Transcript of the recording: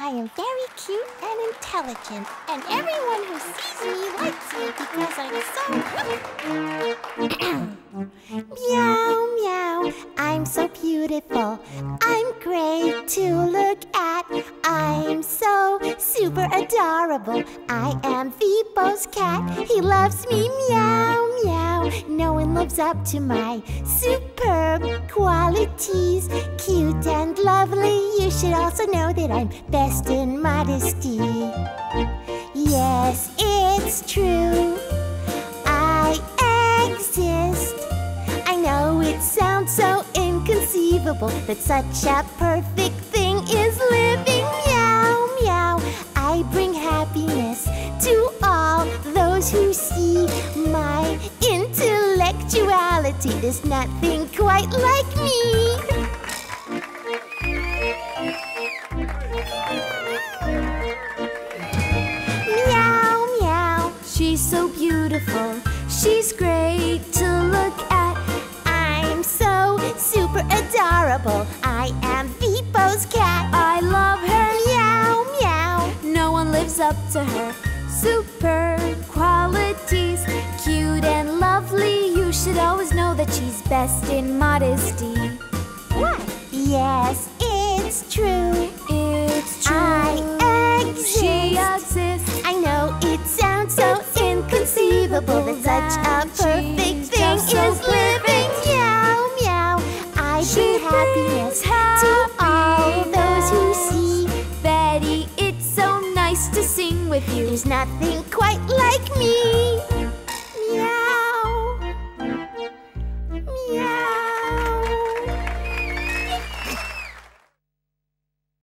I am very cute and intelligent, and everyone who sees me likes me because I'm so. meow, meow, I'm so beautiful. I'm great to look at. I'm so super adorable. I am Vipo's cat. He loves me, meow, meow. Lives up to my superb qualities. Cute and lovely. You should also know that I'm best in modesty. Yes, it's true. I exist. I know it sounds so inconceivable that such a perfect thing is living. Meow, meow. I bring happiness to all those who intellectuality. There's nothing quite like me. Meow, meow. She's so beautiful. She's great to look at. I'm so super adorable. I am Vipo's cat. I love her. Meow, meow. No one lives up to her. Super qualities. Cute and that she's best in modesty. What? Yes, it's true. It's true. I exist. She exists. I know it sounds so inconceivable that such a perfect thing so is living. Meow, meow. I bring happiness brings to all those who see. Betty, it's so nice to sing with you. There's nothing quite like me.